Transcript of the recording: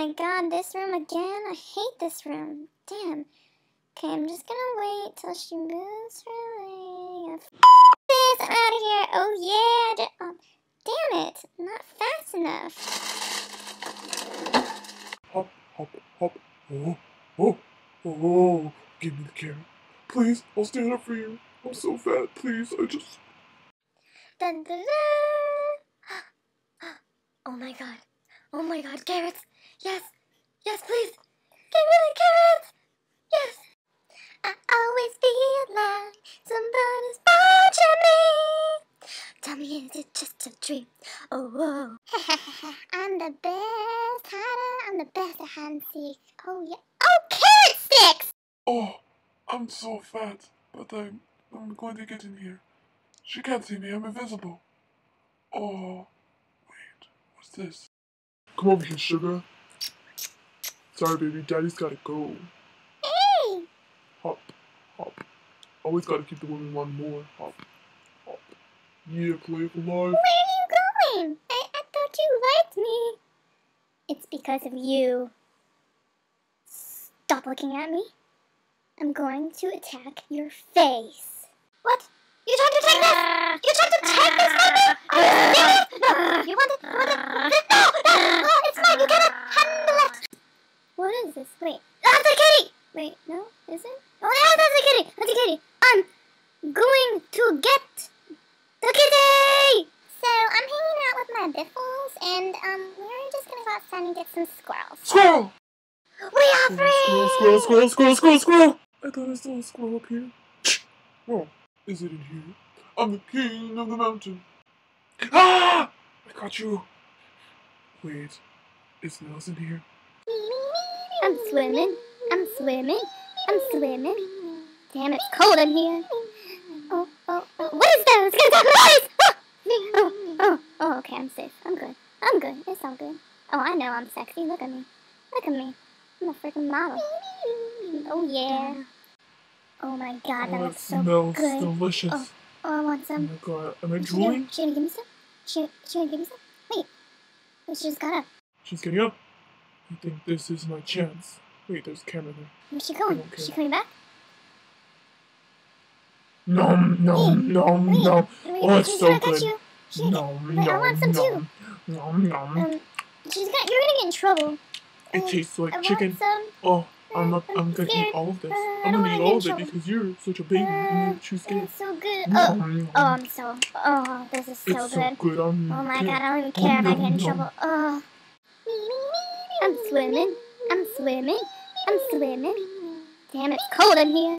my god, this room again? I hate this room. Damn. Okay, I'm just gonna wait till she moves her leg. This, I'm out of here. Oh yeah. Oh, damn it. Not fast enough. Hop, hop, hop. Oh, oh, oh. Give me the carrot. Please, I'll stand up for you. I'm so fat. Please, I just. Dun, dun, dun. Oh my god. Oh my god, carrots. Yes. Yes, please. Give me the carrots. Yes. I always feel like somebody's watching me. Tell me, is it just a dream? Oh, whoa. I'm the best hider. I'm the best at hide seek. Oh, yeah. Oh, carrot sticks! Oh, I'm so fat, but I'm, I'm going to get in here. She can't see me. I'm invisible. Oh, wait. What's this? Come over here, sugar. Sorry, baby. Daddy's gotta go. Hey! Hop, hop. Always gotta keep the women wanting more. Hop, hop. Yeah, playful life. Where are you going? I, I thought you liked me. It's because of you. Stop looking at me. I'm going to attack your face. What? You tried to take this? You tried to take this from me? Oh, no, you want it? You want it? No, no, no, it's mine. You cannot handle it. What is this? Wait, that's a kitty. Wait, no, is it? Oh, yeah, that's a kitty. That's a kitty. I'm going to get the kitty. So I'm hanging out with my biffles, and um, we're just gonna go outside and get some squirrels. Squirrel! We are free. Squirrel, squirrel, squirrel, squirrel, squirrel, squirrel! I thought I saw a squirrel up here. Oh, is it in here? I'm the king of the mountain. Ah! I got you. Wait, is Nelson here? I'm swimming. I'm swimming. I'm swimming. Damn, it's cold in here. Oh, oh, oh. What is that? It's gonna attack my eyes! Oh, oh, oh, okay, I'm safe. Good. It's all good. Oh, I know I'm sexy. Look at me. Look at me. I'm a freaking model. Oh, yeah. Oh my god, that Oh, looks so smells good. delicious. Oh, oh, I want some. Oh my god, am I drooling? she gonna give me some? She, she gonna give me some? Wait. Wait, she just got up. She's getting up. I think this is my chance. Wait, there's a camera there. Where's she going? Is she coming back? Nom, nom, nom, Wait, nom. wait, Oh, it's so good. She, Nom, I nom, want some too. Nom. Nom, nom. Um, she's gonna, you're gonna get in trouble. It Um, tastes like want chicken. Oh, I'm not, I'm I'm gonna eat all of this. Uh, I I'm gonna eat all of in it trouble. because you're such a baby and you're too scared. It's so good. Oh, nom. oh, I'm so. Oh, this is so it's good. so good. I'm Oh my good. god, I don't even care if I get in Nom, nom, trouble. Oh. I'm swimming. I'm swimming. I'm swimming. Damn, it's cold in here.